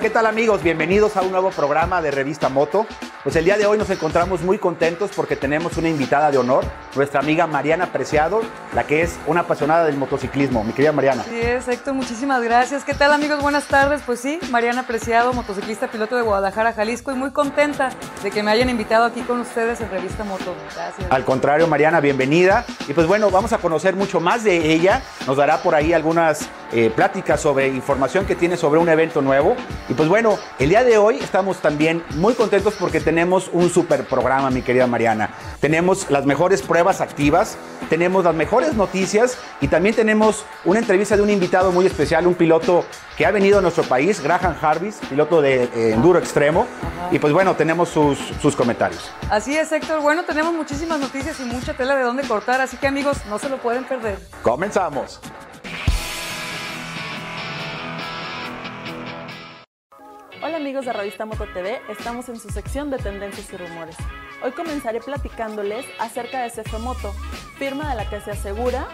¿qué tal amigos? Bienvenidos a un nuevo programa de Revista Moto. Pues el día de hoy nos encontramos muy contentos porque tenemos una invitada de honor, nuestra amiga Mariana Preciado, la que es una apasionada del motociclismo. Mi querida Mariana. Sí, exacto, muchísimas gracias. ¿Qué tal amigos? Buenas tardes. Pues sí, Mariana Preciado, motociclista, piloto de Guadalajara, Jalisco y muy contenta de que me hayan invitado aquí con ustedes en Revista Moto. Gracias. Al contrario, Mariana, bienvenida. Y pues bueno, vamos a conocer mucho más de ella. Nos dará por ahí algunas eh, pláticas sobre información que tiene sobre un evento nuevo. Y pues bueno, el día de hoy estamos también muy contentos porque tenemos un super programa, mi querida Mariana. Tenemos las mejores pruebas activas, tenemos las mejores noticias y también tenemos una entrevista de un invitado muy especial, un piloto que ha venido a nuestro país, Graham Harvis, piloto de eh, enduro extremo. Y pues bueno, tenemos sus, sus comentarios. Así es, Héctor. Bueno, tenemos muchísimas noticias y mucha tela de dónde cortar, así que amigos, no se lo pueden perder. Comenzamos. Hola amigos de Revista Moto TV, estamos en su sección de tendencias y rumores. Hoy comenzaré platicándoles acerca de CF Moto, firma de la que se asegura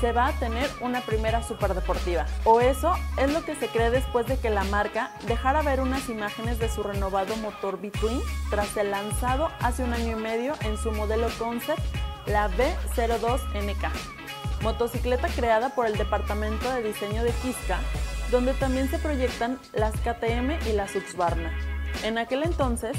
se va a tener una primera superdeportiva. O eso es lo que se cree después de que la marca dejara ver unas imágenes de su renovado motor B-Twin tras el lanzado hace un año y medio en su modelo concept, la B02NK. Motocicleta creada por el departamento de diseño de Kiska donde también se proyectan las KTM y las Husqvarna. En aquel entonces,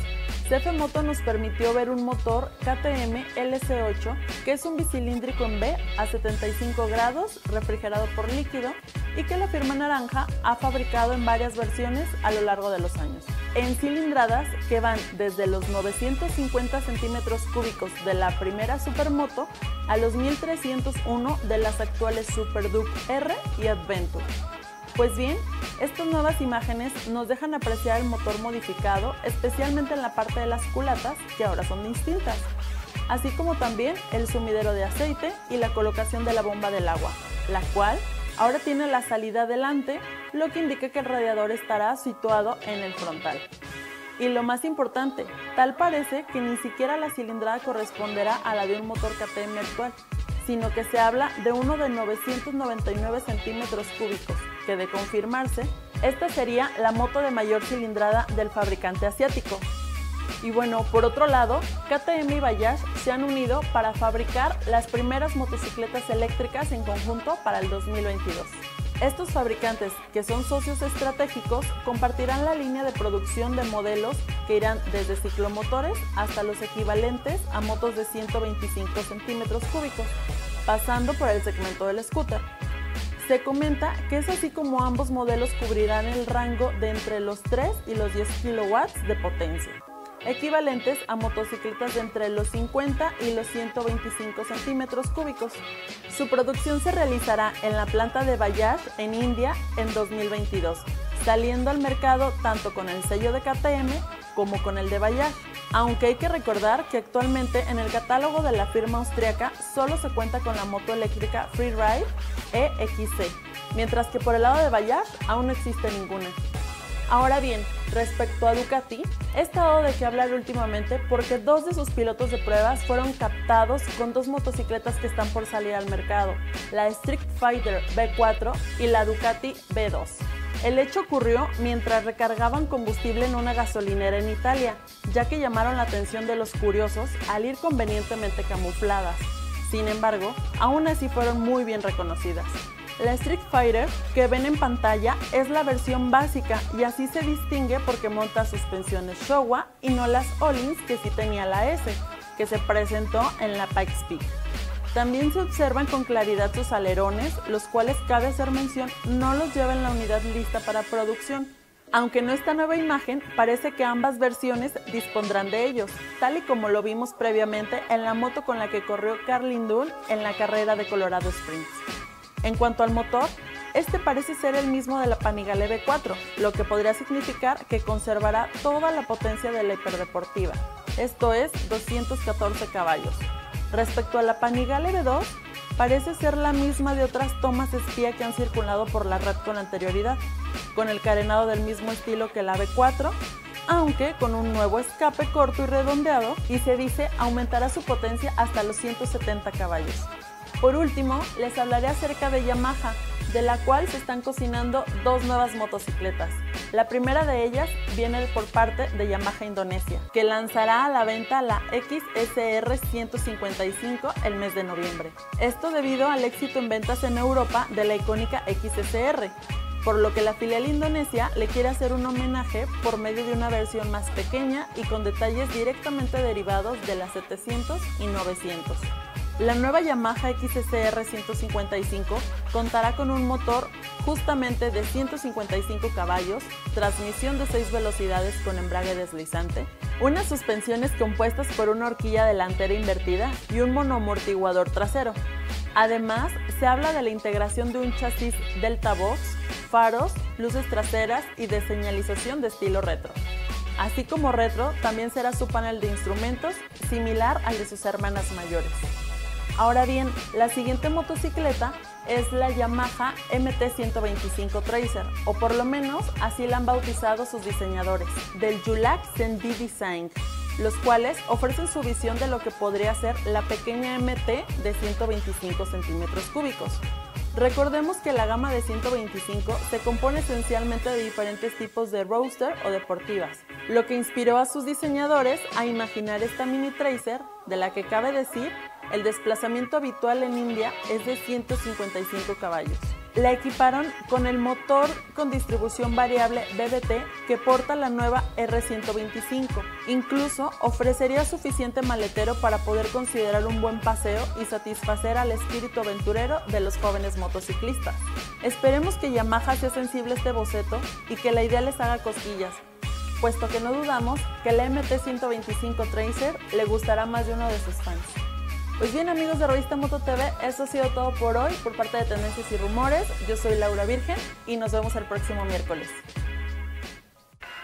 CF Moto nos permitió ver un motor KTM LC8 que es un bicilíndrico en B a 75 grados, refrigerado por líquido y que la firma naranja ha fabricado en varias versiones a lo largo de los años. En cilindradas que van desde los 950 centímetros cúbicos de la primera Supermoto a los 1301 de las actuales Super Duke R y Adventure. Pues bien, estas nuevas imágenes nos dejan apreciar el motor modificado, especialmente en la parte de las culatas, que ahora son distintas, así como también el sumidero de aceite y la colocación de la bomba del agua, la cual ahora tiene la salida delante, lo que indica que el radiador estará situado en el frontal. Y lo más importante, tal parece que ni siquiera la cilindrada corresponderá a la de un motor KTM actual, sino que se habla de uno de 999 centímetros cúbicos, que de confirmarse, esta sería la moto de mayor cilindrada del fabricante asiático. Y bueno, por otro lado, KTM y Bayash se han unido para fabricar las primeras motocicletas eléctricas en conjunto para el 2022. Estos fabricantes, que son socios estratégicos, compartirán la línea de producción de modelos que irán desde ciclomotores hasta los equivalentes a motos de 125 centímetros cúbicos, pasando por el segmento del scooter. Se comenta que es así como ambos modelos cubrirán el rango de entre los 3 y los 10 kilowatts de potencia equivalentes a motocicletas de entre los 50 y los 125 centímetros cúbicos. Su producción se realizará en la planta de Bayash en India en 2022, saliendo al mercado tanto con el sello de KTM como con el de Bayash. Aunque hay que recordar que actualmente en el catálogo de la firma austriaca solo se cuenta con la moto eléctrica Freeride EXC, mientras que por el lado de Bayash aún no existe ninguna. Ahora bien, respecto a Ducati, he estado de qué hablar últimamente porque dos de sus pilotos de pruebas fueron captados con dos motocicletas que están por salir al mercado, la Street Fighter B4 y la Ducati B2. El hecho ocurrió mientras recargaban combustible en una gasolinera en Italia, ya que llamaron la atención de los curiosos al ir convenientemente camufladas. Sin embargo, aún así fueron muy bien reconocidas. La Street Fighter que ven en pantalla es la versión básica y así se distingue porque monta suspensiones Showa y no las Ollins que sí tenía la S, que se presentó en la Pikes Peak. También se observan con claridad sus alerones, los cuales cabe hacer mención no los lleva en la unidad lista para producción. Aunque no esta nueva imagen, parece que ambas versiones dispondrán de ellos, tal y como lo vimos previamente en la moto con la que corrió Carlin Dunn en la carrera de Colorado Springs. En cuanto al motor, este parece ser el mismo de la Panigale V4, lo que podría significar que conservará toda la potencia de la hiperdeportiva, esto es 214 caballos. Respecto a la Panigale V2, parece ser la misma de otras tomas espía que han circulado por la red con anterioridad, con el carenado del mismo estilo que la V4, aunque con un nuevo escape corto y redondeado y se dice aumentará su potencia hasta los 170 caballos. Por último, les hablaré acerca de Yamaha, de la cual se están cocinando dos nuevas motocicletas, La primera de ellas viene por parte de Yamaha Indonesia, que lanzará a la venta la XSR 155 el mes de noviembre. Esto debido al éxito en ventas en Europa de la icónica XSR, por lo que la filial indonesia le quiere hacer un homenaje por medio de una versión más pequeña y con detalles directamente derivados de las 700 y 900. La nueva Yamaha XSR 155 contará con un motor justamente de 155 caballos, transmisión de 6 velocidades con embrague deslizante, unas suspensiones compuestas por una horquilla delantera invertida y un monoamortiguador trasero. Además, se habla de la integración de un chasis Delta Box, faros, luces traseras y de señalización de estilo retro. Así como retro, también será su panel de instrumentos similar al de sus hermanas mayores. Ahora bien, la siguiente motocicleta es la Yamaha MT-125 Tracer, o por lo menos así la han bautizado sus diseñadores, del Yulac Sendi Design, los cuales ofrecen su visión de lo que podría ser la pequeña MT de 125 centímetros cúbicos. Recordemos que la gama de 125 se compone esencialmente de diferentes tipos de roadster o deportivas, lo que inspiró a sus diseñadores a imaginar esta mini tracer, de la que cabe decir el desplazamiento habitual en India es de 155 caballos. La equiparon con el motor con distribución variable BBT que porta la nueva R125. Incluso ofrecería suficiente maletero para poder considerar un buen paseo y satisfacer al espíritu aventurero de los jóvenes motociclistas. Esperemos que Yamaha sea sensible a este boceto y que la idea les haga cosquillas, puesto que no dudamos que la MT125 Tracer le gustará más de uno de sus fans. Pues bien amigos de Revista Moto TV, eso ha sido todo por hoy por parte de Tendencias y Rumores. Yo soy Laura Virgen y nos vemos el próximo miércoles.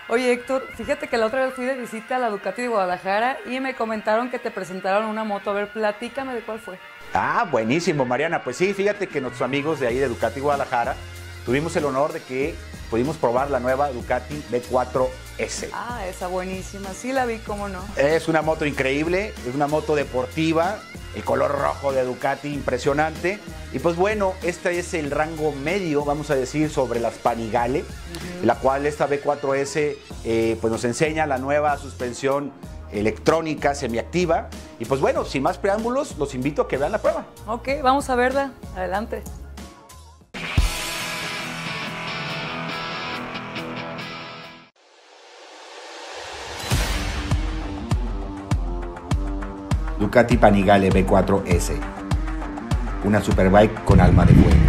Oye Héctor, fíjate que la otra vez fui de visita a la Ducati de Guadalajara y me comentaron que te presentaron una moto. A ver, platícame de cuál fue. Ah, buenísimo, Mariana. Pues sí, fíjate que nuestros amigos de ahí de Ducati Guadalajara tuvimos el honor de que pudimos probar la nueva Ducati B4S. Ah, esa buenísima. Sí la vi, cómo no. Es una moto increíble, es una moto deportiva, el color rojo de Ducati impresionante. Y pues bueno, este es el rango medio, vamos a decir, sobre las Panigale, la cual esta B4S eh, pues nos enseña la nueva suspensión electrónica semiactiva. Y pues bueno, sin más preámbulos, los invito a que vean la prueba. Ok, vamos a verla. Adelante. Ducati Panigale B4S, una superbike con alma de fuego.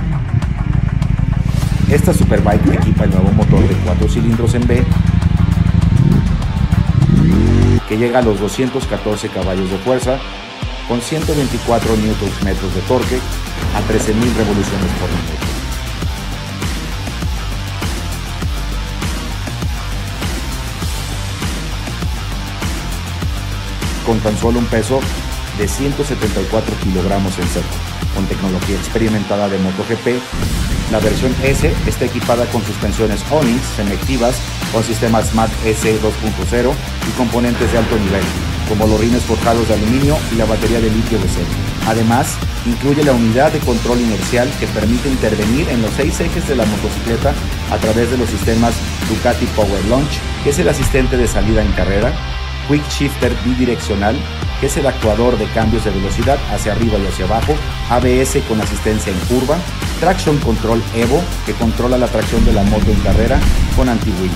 Esta superbike equipa el nuevo motor de 4 cilindros en B que llega a los 214 caballos de fuerza con 124 Nm de torque a 13.000 revoluciones por minuto. Con tan solo un peso de 174 kilogramos en seco. Con tecnología experimentada de MotoGP, la versión S está equipada con suspensiones Onix semectivas o sistema Smart S 2.0 y componentes de alto nivel, como los rines forjados de aluminio y la batería de litio de serie. Además, incluye la unidad de control inercial que permite intervenir en los seis ejes de la motocicleta a través de los sistemas Ducati Power Launch, que es el asistente de salida en carrera, Quick Shifter bidireccional, es el actuador de cambios de velocidad hacia arriba y hacia abajo, ABS con asistencia en curva, Traction Control Evo, que controla la tracción de la moto en carrera con anti-wheel.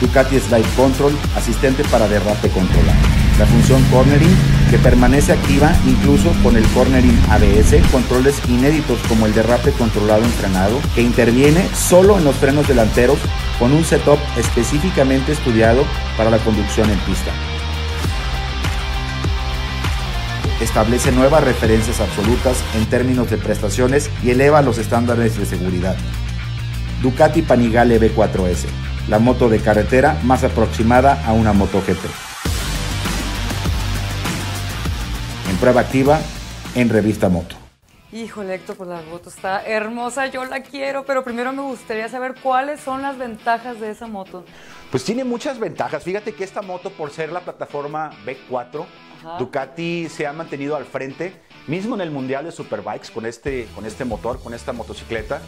Ducati Slide Control, asistente para derrape controlado. La función Cornering, que permanece activa incluso con el Cornering ABS, controles inéditos como el derrape controlado en frenado, que interviene solo en los frenos delanteros con un setup específicamente estudiado para la conducción en pista. Establece nuevas referencias absolutas en términos de prestaciones y eleva los estándares de seguridad. Ducati Panigale B4S, la moto de carretera más aproximada a una moto GP. En prueba activa en Revista Moto. Híjole, Héctor, pues la moto está hermosa, yo la quiero, pero primero me gustaría saber cuáles son las ventajas de esa moto. Pues tiene muchas ventajas. Fíjate que esta moto, por ser la plataforma B4, Ajá. Ducati se ha mantenido al frente, mismo en el Mundial de Superbikes, con este, con este motor, con esta motocicleta.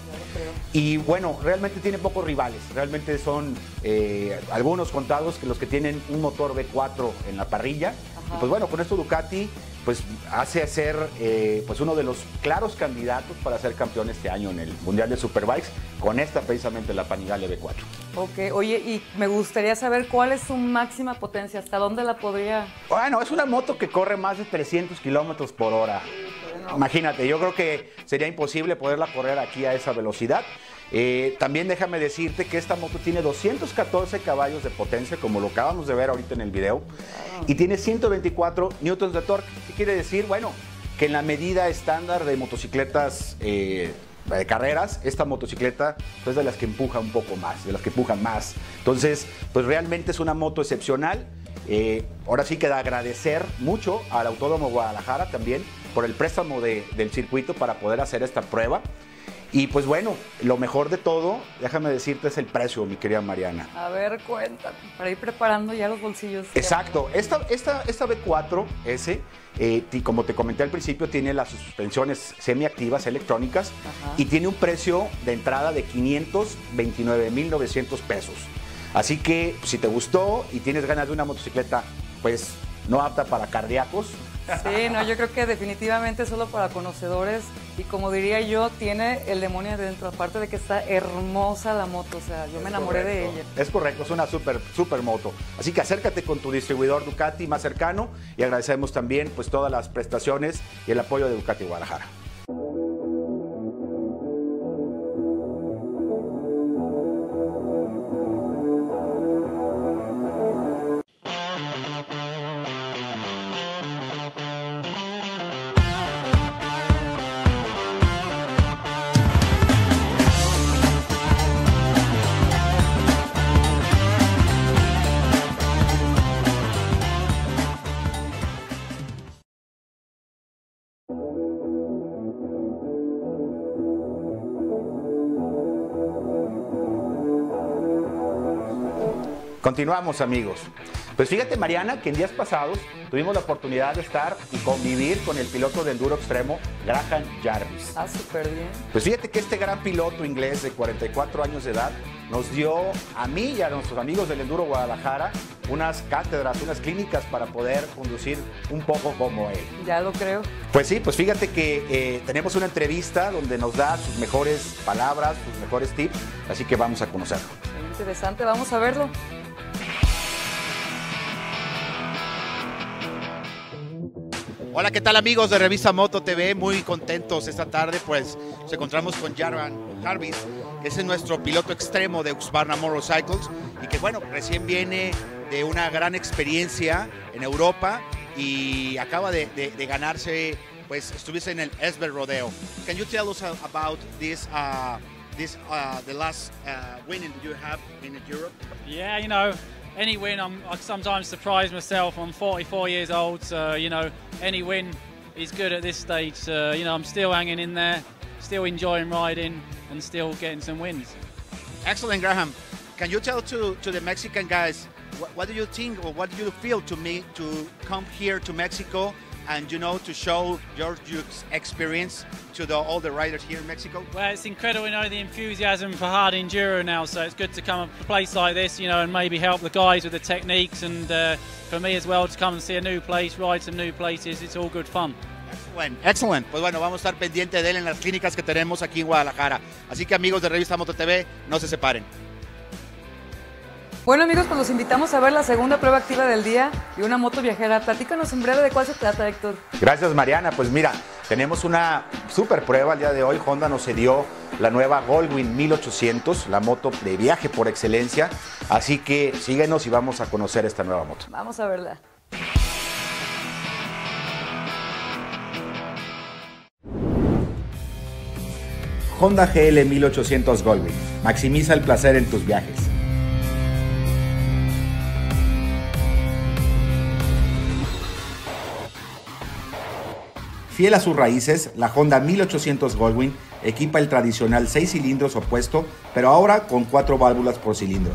Y bueno, realmente tiene pocos rivales. Realmente son eh, algunos contados que los que tienen un motor V4 en la parrilla. Y pues bueno, con esto Ducati pues hace ser eh, pues uno de los claros candidatos para ser campeón este año en el Mundial de Superbikes con esta precisamente la Panigale V4. Ok, oye, y me gustaría saber cuál es su máxima potencia, hasta dónde la podría... Bueno, es una moto que corre más de 300 kilómetros por hora. Imagínate, yo creo que sería imposible poderla correr aquí a esa velocidad. Eh, también déjame decirte que esta moto tiene 214 caballos de potencia, como lo acabamos de ver ahorita en el video, y tiene 124 newtons de torque. ¿Qué quiere decir? Bueno, que en la medida estándar de motocicletas eh, de carreras, esta motocicleta es de las que empuja un poco más, de las que empujan más. Entonces, pues realmente es una moto excepcional. Eh, ahora sí queda agradecer mucho al Autódromo Guadalajara también por el préstamo del circuito para poder hacer esta prueba. Y pues bueno, lo mejor de todo, déjame decirte, es el precio, mi querida Mariana. A ver, cuéntame, para ir preparando ya los bolsillos. Exacto, esta, esta, esta B4S, eh, como te comenté al principio, tiene las suspensiones semiactivas electrónicas y tiene un precio de entrada de 529.900 pesos. Así que si te gustó y tienes ganas de una motocicleta, pues no apta para cardíacos, Sí, no, yo creo que definitivamente solo para conocedores y como diría yo, tiene el demonio adentro, aparte de que está hermosa la moto, o sea, yo me enamoré de ella. Es correcto, es una super, super moto. Así que acércate con tu distribuidor Ducati más cercano y agradecemos también pues todas las prestaciones y el apoyo de Ducati Guadalajara. Continuamos amigos. Pues fíjate Mariana que en días pasados tuvimos la oportunidad de estar y convivir con el piloto de enduro extremo Graham Jarvis. Ah, súper bien. Pues fíjate que este gran piloto inglés de 44 años de edad nos dio a mí y a nuestros amigos del Enduro Guadalajara unas cátedras, unas clínicas para poder conducir un poco como él. Ya lo creo. Pues sí, pues fíjate que eh, tenemos una entrevista donde nos da sus mejores palabras, sus mejores tips, así que vamos a conocerlo. interesante, vamos a verlo. Hola, ¿qué tal amigos de Revista Moto TV? Muy contentos esta tarde, pues nos encontramos con Jarvan Jarvis, que es nuestro piloto extremo de Husqvarna Motorcycles y que bueno, recién viene de una gran experiencia en Europa y acaba de, ganarse, pues estuviste en el Esbel Rodeo. Can you tell us about this, uh, this uh, the last uh, winning that you have in Europe? Yeah, you know, any win, I'm, I sometimes surprise myself. I'm 44 years old, so you know any win is good at this stage. So, you know I'm still hanging in there, still enjoying riding, and still getting some wins. Excellent, Graham. Can you tell to to the Mexican guys what, what do you think or what do you feel to me to come here to Mexico and you know to show your experience to the, all the riders here in Mexico? Well, it's incredible, you know, the enthusiasm for hard enduro now. So it's good to come to a place like this, you know, and maybe help the guys with the techniques, and uh, for me as well to come and see a new place, ride some new places. It's all good fun. Excellent, excellent. Pues bueno, vamos a estar pendiente de él en las clínicas que tenemos aquí en Guadalajara. Así que amigos de Revista Moto TV, no se separen. Bueno amigos, pues los invitamos a ver la segunda prueba activa del día y una moto viajera. Platícanos en breve de cuál se trata, Héctor. Gracias Mariana. Pues mira, tenemos una super prueba el día de hoy. Honda nos cedió la nueva Goldwing 1800, la moto de viaje por excelencia. Así que síguenos y vamos a conocer esta nueva moto. Vamos a verla. Honda GL 1800 Goldwing. Maximiza el placer en tus viajes. Fiel a sus raíces, la Honda 1800 Goldwing equipa el tradicional 6 cilindros opuesto, pero ahora con 4 válvulas por cilindro.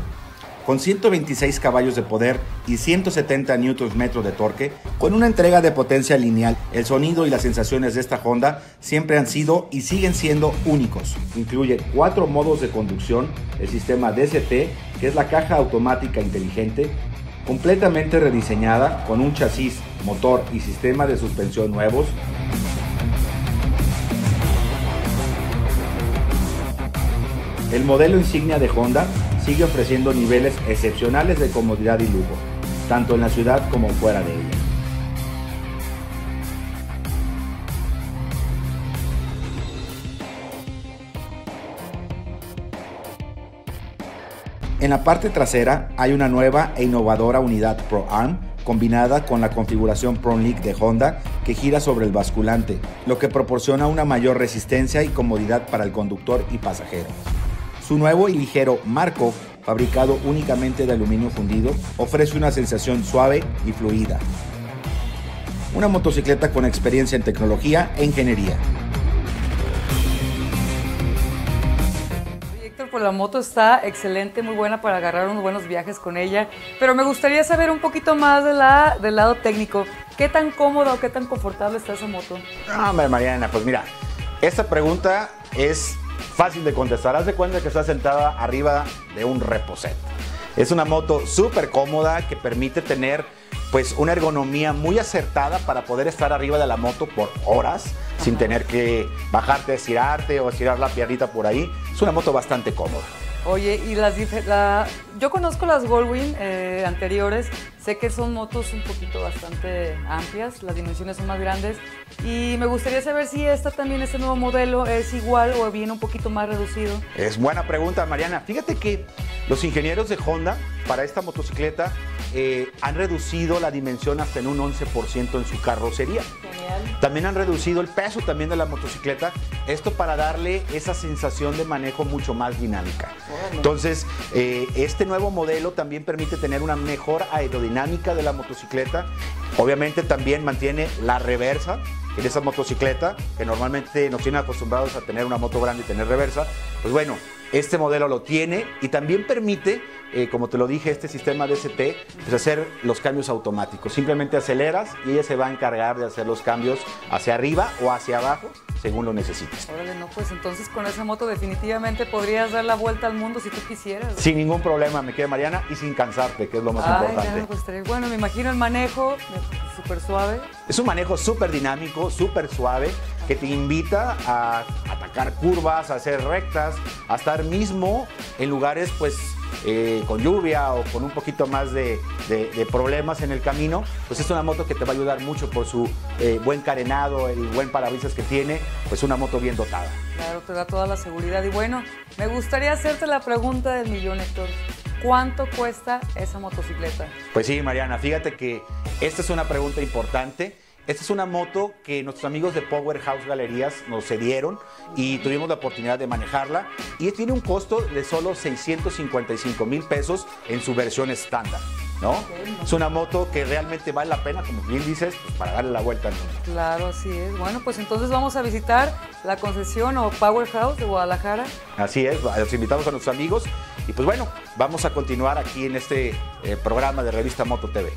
con 126 caballos de poder y 170 Nm de torque, con una entrega de potencia lineal. El sonido y las sensaciones de esta Honda siempre han sido y siguen siendo únicos. Incluye cuatro modos de conducción, el sistema DCT, que es la caja automática inteligente, completamente rediseñada con un chasis, motor y sistema de suspensión nuevos, El modelo insignia de Honda sigue ofreciendo niveles excepcionales de comodidad y lujo, tanto en la ciudad como fuera de ella. En la parte trasera hay una nueva e innovadora unidad Pro Arm combinada con la configuración ProLink de Honda que gira sobre el basculante, lo que proporciona una mayor resistencia y comodidad para el conductor y pasajero. Su nuevo y ligero marco, fabricado únicamente de aluminio fundido, ofrece una sensación suave y fluida. Una motocicleta con experiencia en tecnología e ingeniería. Pues la moto está excelente, muy buena para agarrar unos buenos viajes con ella, pero me gustaría saber un poquito más de la, del lado técnico. ¿Qué tan cómoda o qué tan confortable está esa moto? Hombre, Mariana, pues mira, esta pregunta es fácil de contestar. Haz de cuenta que está sentada arriba de un reposet. Es una moto súper cómoda que permite tener pues una ergonomía muy acertada para poder estar arriba de la moto por horas sin tener que bajarte, estirarte o estirar la piernita por ahí. Es una moto bastante cómoda. Oye, y las la, yo conozco las Goldwing eh, anteriores, sé que son motos un poquito bastante amplias, las dimensiones son más grandes y me gustaría saber si esta también, este nuevo modelo, es igual o viene un poquito más reducido. Es buena pregunta, Mariana. Fíjate que los ingenieros de Honda para esta motocicleta eh, han reducido la dimensión hasta en un 11% en su carrocería. Genial. También han reducido el peso también de la motocicleta, esto para darle esa sensación de manejo mucho más dinámica. Entonces, eh, este nuevo modelo también permite tener una mejor aerodinámica de la motocicleta. Obviamente también mantiene la reversa en esa motocicleta, que normalmente nos tienen acostumbrados a tener una moto grande y tener reversa. Pues bueno, este modelo lo tiene y también permite, eh, como te lo dije, este sistema DST, pues hacer los cambios automáticos. Simplemente aceleras y ella se va a encargar de hacer los cambios hacia arriba o hacia abajo según lo necesites. Órale, no, pues entonces con esa moto definitivamente podrías dar la vuelta al mundo si tú quisieras. Sin ningún problema, me queda Mariana, y sin cansarte, que es lo más Ay, importante. ya, pues, bueno, me imagino el manejo, súper suave. Es un manejo súper dinámico, súper suave, que te invita a atacar curvas, a hacer rectas, a estar mismo en lugares pues eh, con lluvia o con un poquito más de, de- de problemas en el camino. Pues es una moto que te va a ayudar mucho por su eh, buen carenado, el buen parabrisas que tiene, pues una moto bien dotada. Claro, te da toda la seguridad. Y bueno, me gustaría hacerte la pregunta del millón, Héctor. ¿Cuánto cuesta esa motocicleta? Pues sí, Mariana, fíjate que esta es una pregunta importante. Esta es una moto que nuestros amigos de Powerhouse Galerías nos cedieron y tuvimos la oportunidad de manejarla. Y tiene un costo de solo 655 mil pesos en su versión estándar. ¿no? Es una moto que realmente vale la pena, como bien dices, pues, para darle la vuelta al mundo. Claro, así es. Bueno, pues entonces vamos a visitar la concesión o Powerhouse de Guadalajara. Así es, los invitamos a nuestros amigos. Y pues bueno, vamos a continuar aquí en este eh, programa de Revista Moto TV.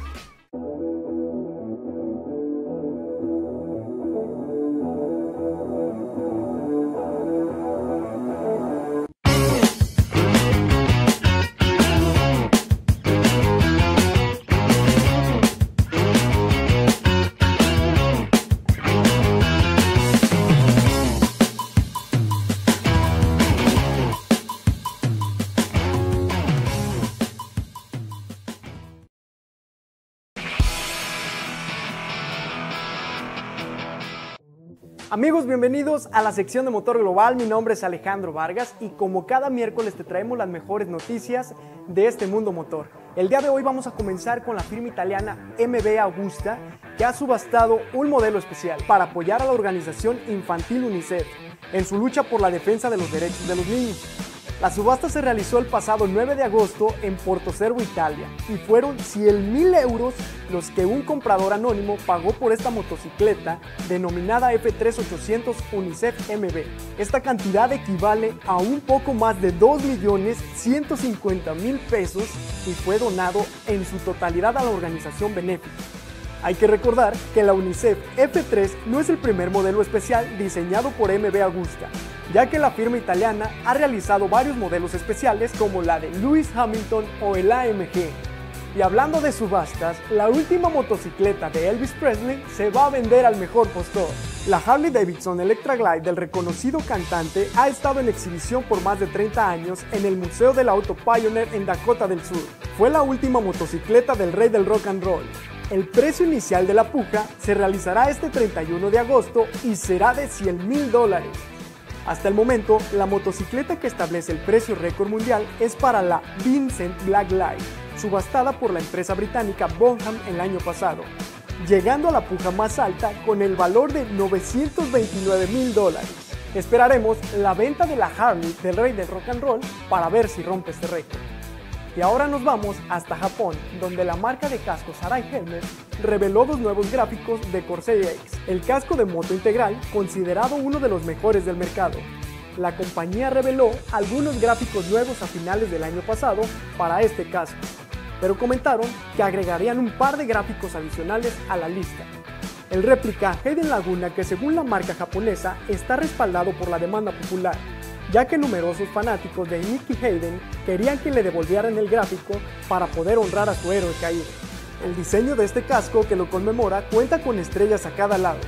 Amigos, bienvenidos a la sección de Motor Global. Mi nombre es Alejandro Vargas y como cada miércoles te traemos las mejores noticias de este mundo motor. El día de hoy vamos a comenzar con la firma italiana MB Augusta que ha subastado un modelo especial para apoyar a la organización infantil UNICEF en su lucha por la defensa de los derechos de los niños. La subasta se realizó el pasado 9 de agosto en Porto Cervo, Italia, y fueron 100 mil euros los que un comprador anónimo pagó por esta motocicleta denominada F3800 UNICEF MB. Esta cantidad equivale a un poco más de 2.150.000 pesos y fue donado en su totalidad a la organización benéfica. Hay que recordar que la UNICEF F3 no es el primer modelo especial diseñado por MB Augusta, ya que la firma italiana ha realizado varios modelos especiales como la de Lewis Hamilton o el AMG. Y hablando de subastas, la última motocicleta de Elvis Presley se va a vender al mejor postor. La Harley Davidson Electra Glide del reconocido cantante ha estado en exhibición por más de 30 años en el Museo del Auto Pioneer en Dakota del Sur. Fue la última motocicleta del rey del rock and roll. El precio inicial de la puja se realizará este 31 de agosto y será de 100 mil dólares. Hasta el momento, la motocicleta que establece el precio récord mundial es para la Vincent Black Light, subastada por la empresa británica Bonham el año pasado, llegando a la puja más alta con el valor de 929 mil dólares. Esperaremos la venta de la Harley del rey del rock and roll para ver si rompe este récord. Y ahora nos vamos hasta Japón, donde la marca de cascos Arai Helmet reveló dos nuevos gráficos de Corsair X, el casco de moto integral considerado uno de los mejores del mercado. La compañía reveló algunos gráficos nuevos a finales del año pasado para este casco, pero comentaron que agregarían un par de gráficos adicionales a la lista. El réplica Hayden Laguna, que según la marca japonesa está respaldado por la demanda popular, ya que numerosos fanáticos de Nicky Hayden querían que le devolvieran el gráfico para poder honrar a su héroe caído. El diseño de este casco que lo conmemora cuenta con estrellas a cada lado,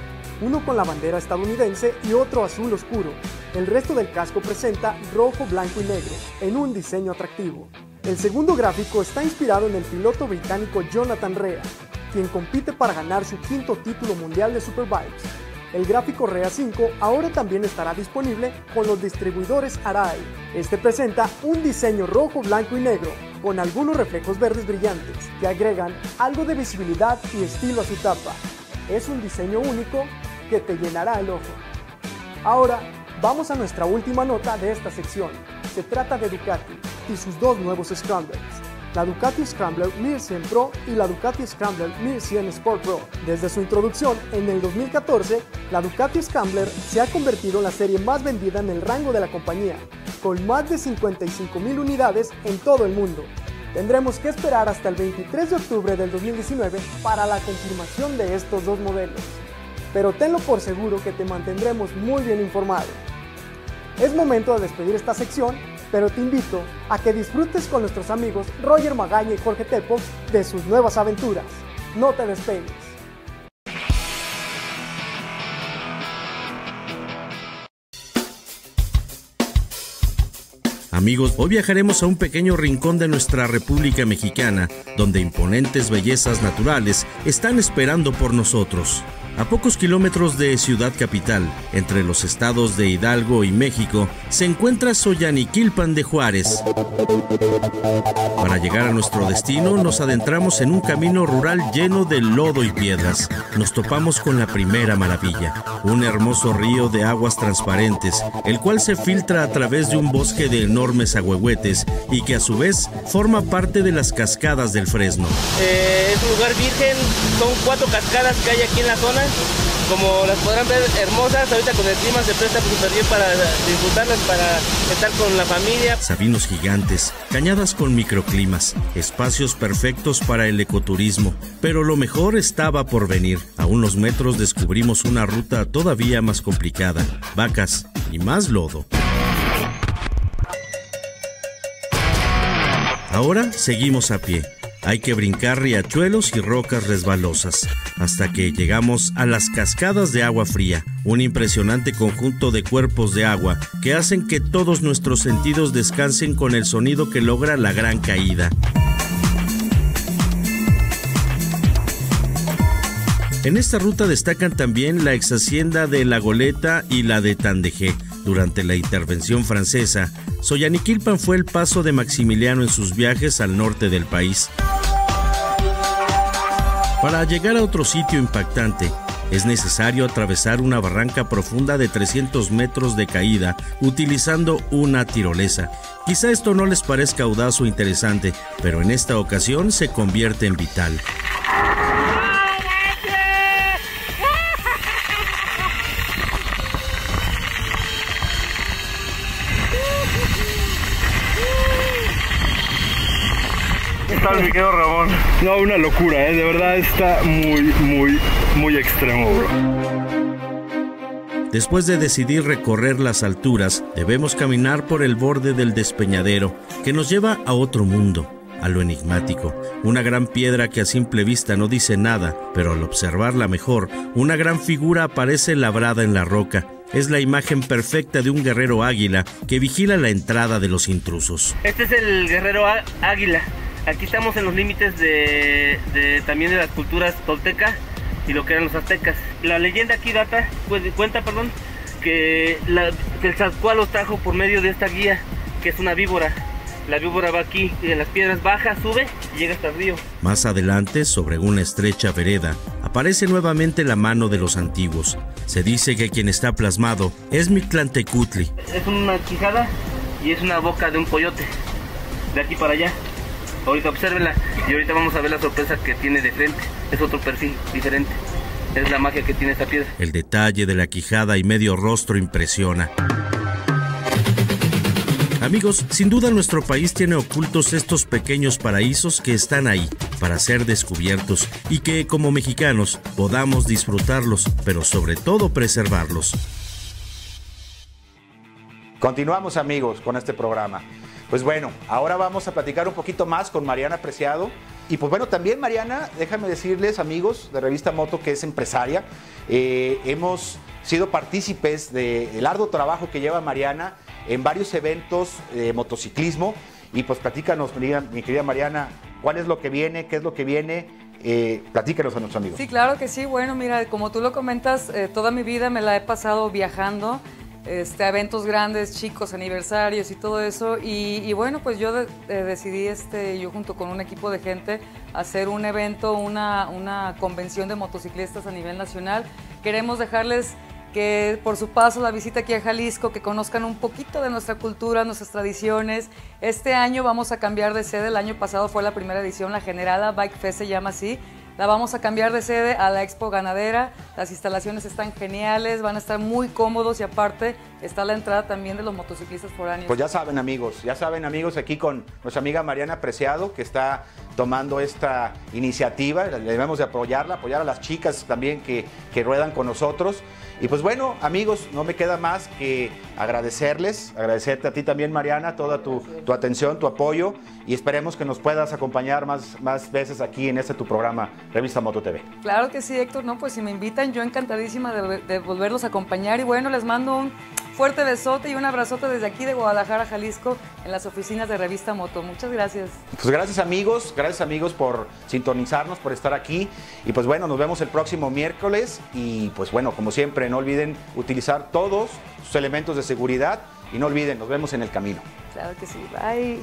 uno con la bandera estadounidense y otro azul oscuro. El resto del casco presenta rojo, blanco y negro, en un diseño atractivo. El segundo gráfico está inspirado en el piloto británico Jonathan Rea, quien compite para ganar su quinto título mundial de Superbikes el gráfico REA 5 ahora también estará disponible con los distribuidores Arai. Este presenta un diseño rojo, blanco y negro, con algunos reflejos verdes brillantes que agregan algo de visibilidad y estilo a su tapa. Es un diseño único que te llenará el ojo. Ahora, vamos a nuestra última nota de esta sección. Se trata de Ducati y sus dos nuevos Scramblers la Ducati Scrambler 1100 Pro y la Ducati Scrambler 1100 Sport Pro. Desde su introducción en el 2014, la Ducati Scrambler se ha convertido en la serie más vendida en el rango de la compañía, con más de 55.000 unidades en todo el mundo. Tendremos que esperar hasta el 23 de octubre del 2019 para la confirmación de estos dos modelos. Pero tenlo por seguro que te mantendremos muy bien informado. Es momento de despedir esta sección pero te invito a que disfrutes con nuestros amigos Roger Magaña y Jorge Tepox de sus nuevas aventuras. No te despegues. Amigos, hoy viajaremos a un pequeño rincón de nuestra República Mexicana, donde imponentes bellezas naturales están esperando por nosotros. A pocos kilómetros de Ciudad Capital, entre los estados de Hidalgo y México, se encuentra Soyaniquilpan de Juárez. Para llegar a nuestro destino nos adentramos en un camino rural lleno de lodo y piedras. Nos topamos con la primera maravilla, un hermoso río de aguas transparentes, el cual se filtra a través de un bosque de enormes agüehuetes y que a su vez forma parte de las cascadas del Fresno. Eh, es un lugar virgen, son cuatro cascadas que hay aquí en la zona como las podrán ver hermosas, ahorita con el clima se presta súper bien para disfrutarlas, para estar con la familia. Sabinos gigantes, cañadas con microclimas, espacios perfectos para el ecoturismo. Pero lo mejor estaba por venir. A unos metros descubrimos una ruta todavía más complicada, vacas y más lodo. Ahora seguimos a pie hay que brincar riachuelos y rocas resbalosas, hasta que llegamos a las cascadas de agua fría, un impresionante conjunto de cuerpos de agua que hacen que todos nuestros sentidos descansen con el sonido que logra la gran caída. En esta ruta destacan también la ex hacienda de La Goleta y la de Tandejé. Durante la intervención francesa, Soyaniquilpan fue el paso de Maximiliano en sus viajes al norte del país. Para llegar a otro sitio impactante, Es necesario atravesar una barranca profunda de 300 metros de caída utilizando una tirolesa. Quizá esto no les parezca audaz o interesante, pero en esta ocasión se convierte en vital. tal, querido Ramón? No, una locura, ¿eh? De verdad está muy, muy, muy extremo, bro. Después de decidir recorrer las alturas, debemos caminar por el borde del despeñadero, que nos lleva a otro mundo, a lo enigmático. Una gran piedra que a simple vista no dice nada, pero al observarla mejor, una gran figura aparece labrada en la roca. Es la imagen perfecta de un guerrero águila que vigila la entrada de los intrusos. Este es el guerrero águila. Aquí estamos en los límites de, también de las culturas toltecas y lo que eran los aztecas. La leyenda aquí data, pues, cuenta, perdón, que, el Tzazcual los trajo por medio de esta guía, que es una víbora. La víbora va aquí, y en las piedras baja, sube y llega hasta el río. Más adelante, sobre una estrecha vereda, aparece nuevamente la mano de los antiguos. Se dice que quien está plasmado es Mictlantecutli. Es una quijada y es una boca de un coyote, de aquí para allá. Ahorita observenla y ahorita vamos a ver la sorpresa que tiene de frente. Es otro perfil diferente. Es la magia que tiene esta piedra. El detalle de la quijada y medio rostro impresiona. Amigos, sin duda nuestro país tiene ocultos estos pequeños paraísos que están ahí para ser descubiertos y que como mexicanos podamos disfrutarlos, pero sobre todo preservarlos. Continuamos amigos con este programa. Pues bueno, ahora vamos a platicar un poquito más con Mariana Preciado. Y pues bueno, también Mariana, déjame decirles amigos de Revista Moto que es empresaria, eh, hemos sido partícipes del arduo trabajo que lleva Mariana en varios eventos de motociclismo. Y pues platícanos, mi querida Mariana, cuál es lo que viene, qué es lo que viene, eh, platícanos a nuestros amigos. Sí, claro que sí. Bueno, mira, como tú lo comentas, eh, toda mi vida me la he pasado viajando este, eventos grandes, chicos, aniversarios y todo eso. Y, bueno, pues yo decidí, este, yo junto con un equipo de gente, hacer un evento, una, una convención de motociclistas a nivel nacional. Queremos dejarles que por su paso, la visita aquí a Jalisco, que conozcan un poquito de nuestra cultura, nuestras tradiciones. Este año vamos a cambiar de sede, el año pasado fue la primera edición, la generada Bike Fest se llama así, la vamos a cambiar de sede a la Expo Ganadera. Las instalaciones están geniales, van a estar muy cómodos y aparte está la entrada también de los motociclistas foráneos. Pues ya saben amigos, ya saben amigos aquí con nuestra amiga Mariana Preciado que está tomando esta iniciativa, debemos de apoyarla, apoyar a las chicas también que, que ruedan con nosotros. Y pues bueno, amigos, no me queda más que agradecerles, agradecerte a ti también, Mariana, toda tu, atención, tu apoyo y esperemos que nos puedas acompañar más, más veces aquí en este tu programa, Revista Moto TV. Claro que sí, Héctor, no, pues si me invitan, yo encantadísima de, de volverlos a acompañar y bueno, les mando un fuerte besote y un abrazote desde aquí de Guadalajara, Jalisco, en las oficinas de Revista Moto. Muchas gracias. Pues gracias amigos, gracias amigos por sintonizarnos, por estar aquí. Y pues bueno, nos vemos el próximo miércoles. Y pues bueno, como siempre, no olviden utilizar todos sus elementos de seguridad. Y no olviden, nos vemos en el camino. Claro que sí, bye.